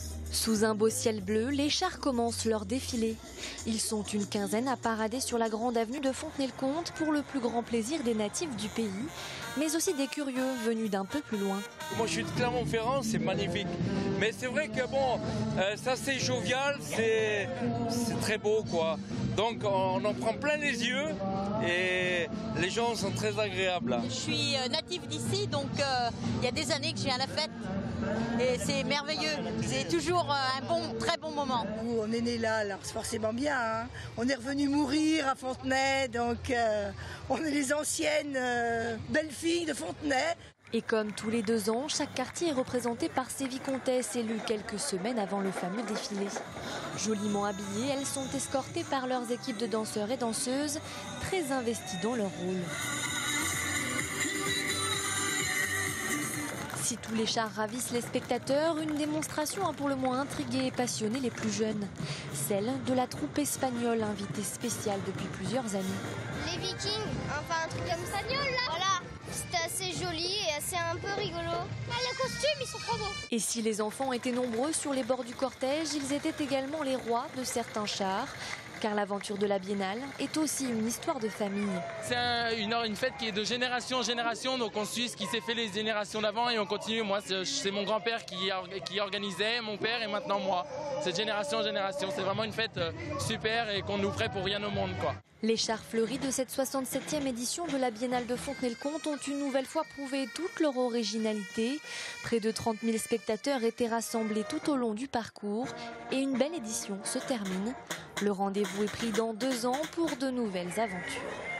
guys. Sous un beau ciel bleu, les chars commencent leur défilé. Ils sont une quinzaine à parader sur la grande avenue de Fontenay-le-Comte pour le plus grand plaisir des natifs du pays, mais aussi des curieux venus d'un peu plus loin. Moi je suis de Clermont-Ferrand, c'est magnifique. Mais c'est vrai que bon, euh, ça c'est jovial, c'est très beau quoi. Donc on en prend plein les yeux et les gens sont très agréables. Je suis euh, natif d'ici, donc euh, il y a des années que je viens à la fête et c'est merveilleux. C'est toujours euh, un bon, très bon moment. on est né là, alors c'est forcément bien. Hein. On est revenu mourir à Fontenay, donc on est les anciennes belles filles de Fontenay. Et comme tous les deux ans, chaque quartier est représenté par ses vicomtesses élues quelques semaines avant le fameux défilé. Joliment habillées, elles sont escortées par leurs équipes de danseurs et danseuses, très investies dans leur rôle. Si tous les chars ravissent les spectateurs, une démonstration a pour le moins intrigué et passionné les plus jeunes. Celle de la troupe espagnole invitée spéciale depuis plusieurs années. Les vikings, enfin un truc comme espagnol là Voilà c'était assez joli et assez un peu rigolo. Ah, les costumes, ils sont trop beaux. Et si les enfants étaient nombreux sur les bords du cortège, ils étaient également les rois de certains chars car l'aventure de la Biennale est aussi une histoire de famille. C'est une, fête qui est de génération en génération, donc on suit ce qui s'est fait les générations d'avant et on continue. Moi, c'est mon grand-père qui, organisait, mon père et maintenant moi. C'est génération en génération. C'est vraiment une fête euh, super et qu'on nous ferait pour rien au monde. Les chars fleuris de cette 67e édition de la Biennale de Fontenay-le-Comte ont une nouvelle fois prouvé toute leur originalité. Près de 30 000 spectateurs étaient rassemblés tout au long du parcours et une belle édition se termine. Le rendez-vous est pris dans deux ans pour de nouvelles aventures.